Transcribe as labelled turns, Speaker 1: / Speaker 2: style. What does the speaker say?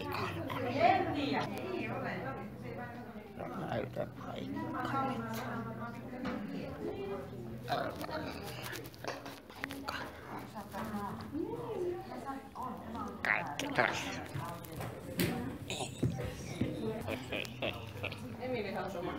Speaker 1: On henkikarvari. Se on näytepaikka. Kaikki tässä.
Speaker 2: Emili Hausoma.